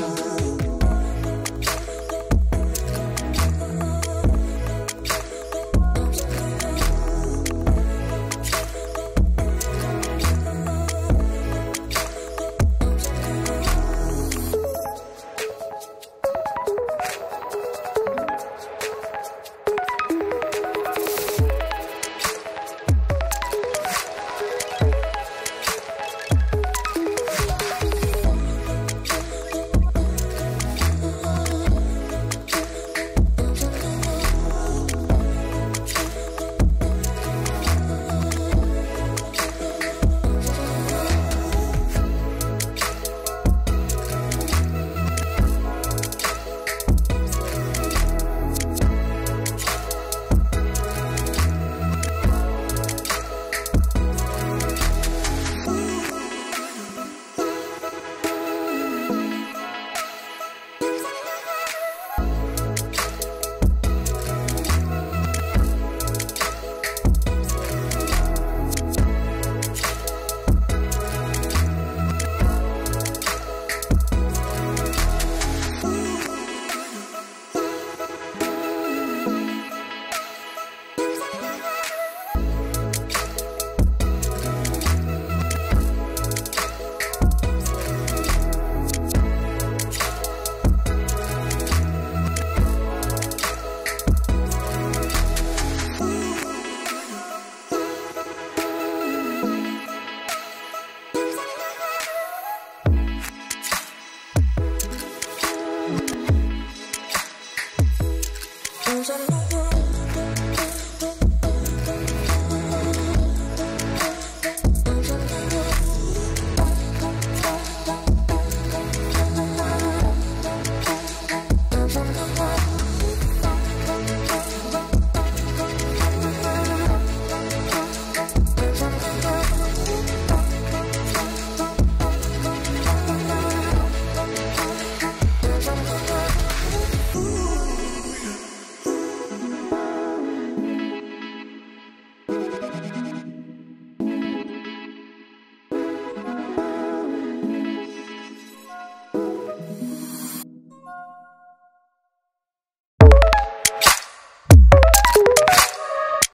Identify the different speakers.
Speaker 1: love. Cause I know